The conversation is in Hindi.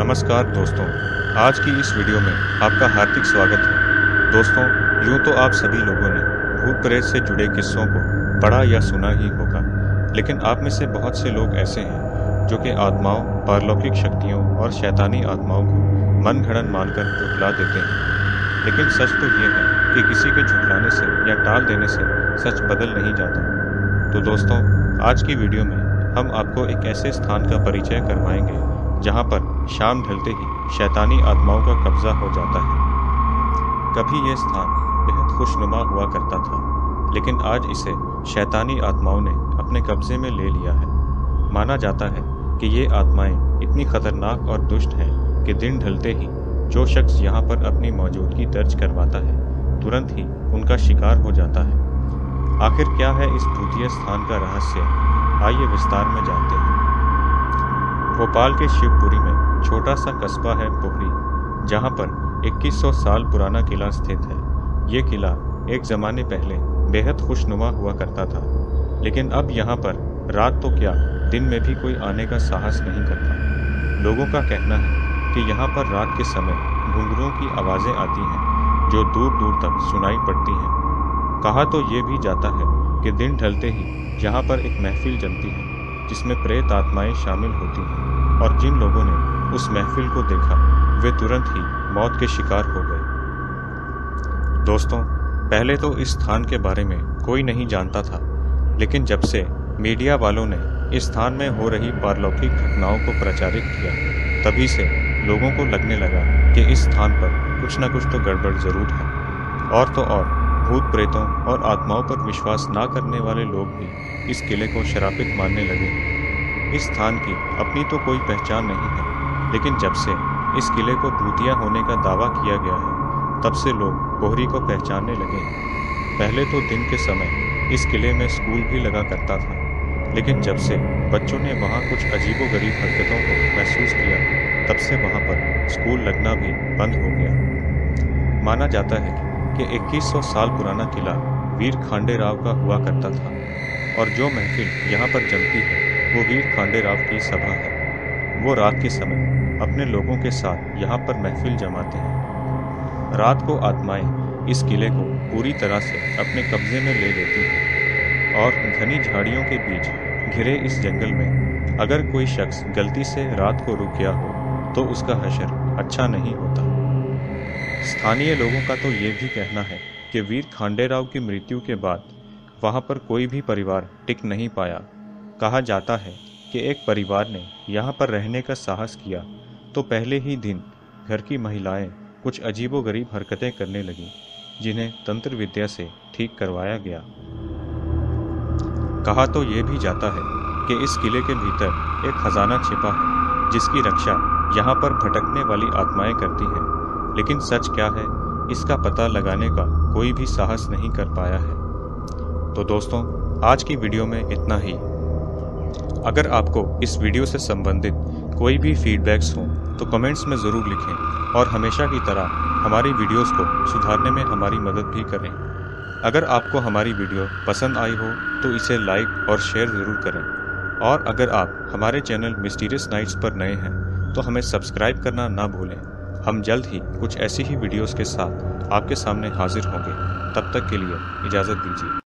नमस्कार दोस्तों। आज की इस वीडियो में आपका हार्दिक स्वागत है। दोस्तों, यूँ तो आप सभी लोगों ने भूत प्रेत से जुड़े किस्सों को पढ़ा या सुना ही होगा, लेकिन आप में से बहुत से लोग ऐसे हैं जो कि आत्माओं, पारलौकिक शक्तियों और शैतानी आत्माओं को मन घड़न मानकर झुठला देते हैं। लेकिन सच तो ये है कि किसी के झुठलाने से या टाल देने से सच बदल नहीं जाता। तो दोस्तों, आज की वीडियो में हम आपको एक ऐसे स्थान का परिचय करवाएँगे जहाँ पर शाम ढलते ही शैतानी आत्माओं का कब्जा हो जाता है। कभी यह स्थान बेहद खुशनुमा हुआ करता था, लेकिन आज इसे शैतानी आत्माओं ने अपने कब्जे में ले लिया है। माना जाता है कि ये आत्माएँ इतनी खतरनाक और दुष्ट हैं कि दिन ढलते ही जो शख्स यहाँ पर अपनी मौजूदगी दर्ज करवाता है, तुरंत ही उनका शिकार हो जाता है। आखिर क्या है इस भूतिया स्थान का रहस्य? आइए विस्तार में जानते हैं। भोपाल के शिवपुरी में छोटा सा कस्बा है पोखरी, जहाँ पर 2100 साल पुराना किला स्थित है। ये किला एक जमाने पहले बेहद खुशनुमा हुआ करता था, लेकिन अब यहाँ पर रात तो क्या, दिन में भी कोई आने का साहस नहीं करता। लोगों का कहना है कि यहाँ पर रात के समय घुंघरुओं की आवाज़ें आती हैं, जो दूर दूर तक सुनाई पड़ती हैं। कहा तो ये भी जाता है कि दिन ढलते ही यहाँ पर एक महफिल जमती है। जिसमें प्रेत आत्माएँ शामिल होती हैं, और जिन लोगों ने उस महफिल को देखा, वे तुरंत ही मौत के शिकार हो गए। दोस्तों, पहले तो इस स्थान के बारे में कोई नहीं जानता था, लेकिन जब से मीडिया वालों ने इस स्थान में हो रही पारलौकिक घटनाओं को प्रचारित किया, तभी से लोगों को लगने लगा कि इस स्थान पर कुछ न कुछ तो गड़बड़ ज़रूर है। और तो और भूत प्रेतों और आत्माओं पर विश्वास ना करने वाले लोग भी इस किले को शरापित मानने लगे। इस स्थान की अपनी तो कोई पहचान नहीं है, लेकिन जब से इस किले को भूतिया होने का दावा किया गया है, तब से लोग कोहरी को पहचानने लगे। हैं पहले तो दिन के समय इस किले में स्कूल भी लगा करता था, लेकिन जब से बच्चों ने वहाँ कुछ अजीबो गरीब हरकतों को महसूस किया, तब से वहाँ पर स्कूल लगना भी बंद हो गया। माना जाता है कि 2100 साल पुराना किला वीर खांडे राव का हुआ करता था। और जो महफिल यहाँ पर जमती है, वो वीर खांडे राव की सभा है। वो रात के समय अपने लोगों के साथ यहाँ पर महफिल जमाते हैं। रात को आत्माएँ इस किले को पूरी तरह से अपने कब्जे में ले लेती हैं और घनी झाड़ियों के बीच घिरे इस जंगल में अगर कोई शख्स गलती से रात को रुक गया हो तो उसका हशर अच्छा नहीं होता। स्थानीय लोगों का तो ये भी कहना है कि वीर खांडेराव की मृत्यु के बाद वहाँ पर कोई भी परिवार टिक नहीं पाया। कहा जाता है कि एक परिवार ने यहाँ पर रहने का साहस किया तो पहले ही दिन घर की महिलाएँ कुछ अजीबोगरीब हरकतें करने लगीं, जिन्हें तंत्र विद्या से ठीक करवाया गया। कहा तो ये भी जाता है कि इस किले के भीतर एक खजाना छिपा है, जिसकी रक्षा यहाँ पर भटकने वाली आत्माएँ करती हैं। लेकिन सच क्या है, इसका पता लगाने का कोई भी साहस नहीं कर पाया है। तो दोस्तों, आज की वीडियो में इतना ही। अगर आपको इस वीडियो से संबंधित कोई भी फीडबैक्स हो तो कमेंट्स में ज़रूर लिखें और हमेशा की तरह हमारी वीडियोस को सुधारने में हमारी मदद भी करें। अगर आपको हमारी वीडियो पसंद आई हो तो इसे लाइक और शेयर ज़रूर करें। और अगर आप हमारे चैनल मिस्टीरियस नाइट्स पर नए हैं तो हमें सब्सक्राइब करना ना भूलें। हम जल्द ही कुछ ऐसी ही वीडियोस के साथ आपके सामने हाजिर होंगे। तब तक के लिए इजाज़त दीजिए।